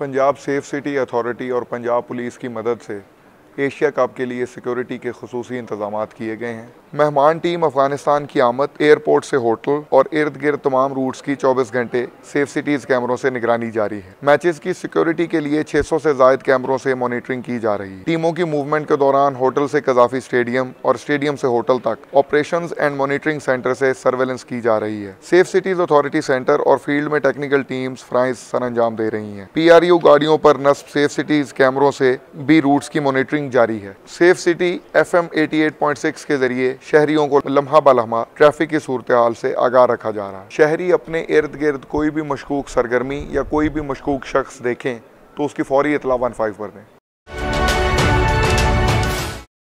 Punjab safe city authority और Punjab police की मदद से एशिया कप के लिए सिक्योरिटी के खसूस इंतज़ाम किए गए हैं। मेहमान टीम अफ़गानिस्तान की आमद, एयरपोर्ट से होटल और इर्द गिर्द तमाम रूट्स की 24 घंटे सेफ़ सिटीज़ कैमरों से निगरानी जारी है। मैचेस की सिक्योरिटी के लिए 600 से जायद कैमरों से मॉनिटरिंग की जा रही है। टीमों की मूवमेंट के दौरान होटल से कजाफी स्टेडियम और स्टेडियम से होटल तक ऑपरेशन एंड मॉनिटरिंग सेंटर से सर्वेलेंस की जा रही है। सेफ़ सिटीज़ अथॉरिटी सेंटर और फ़ील्ड में टेक्निकल टीम्स फ्राइज सर अंजाम दे रही हैं। पीआरयू गाड़ियों पर नस्ब सेफ़ सिटीज़ कैमरों से भी रूट्स की मॉनिटरिंग जारी है। सेफ़ सिटी एफ़ एम के ज़रिए शहरियों को लम्हा बलहमा ट्रैफ़िक की सूरत हाल से आगाह रखा जा रहा है। शहरी अपने इर्द गिर्द कोई भी मशकूक सरगर्मी या कोई भी मशकूक शख्स देखें तो उसकी फौरी इतला वन फाइव पर दें।